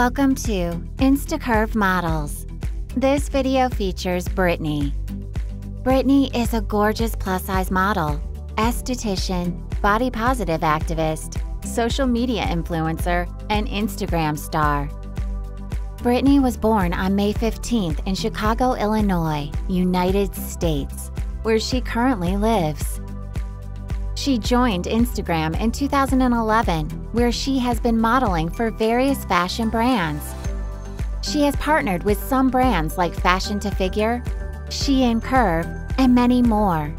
Welcome to InstaCurve Models. This video features Brittney. Brittney is a gorgeous plus-size model, esthetician, body positive activist, social media influencer, and Instagram star. Brittney was born on May 15th in Chicago, Illinois, United States, where she currently lives. She joined Instagram in 2011, where she has been modeling for various fashion brands. She has partnered with some brands like Fashion to Figure, Shein Curve, and many more.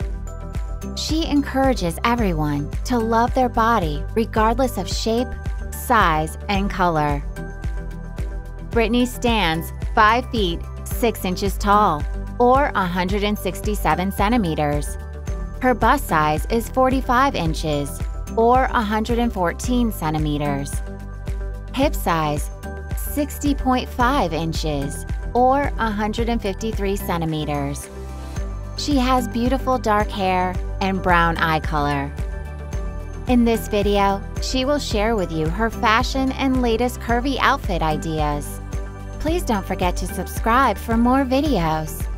She encourages everyone to love their body regardless of shape, size, and color. Brittney stands 5 feet 6 inches tall, or 167 centimeters. Her bust size is 45 inches, or 114 centimeters. Hip size, 60.5 inches, or 153 centimeters. She has beautiful dark hair and brown eye color. In this video, she will share with you her fashion and latest curvy outfit ideas. Please don't forget to subscribe for more videos.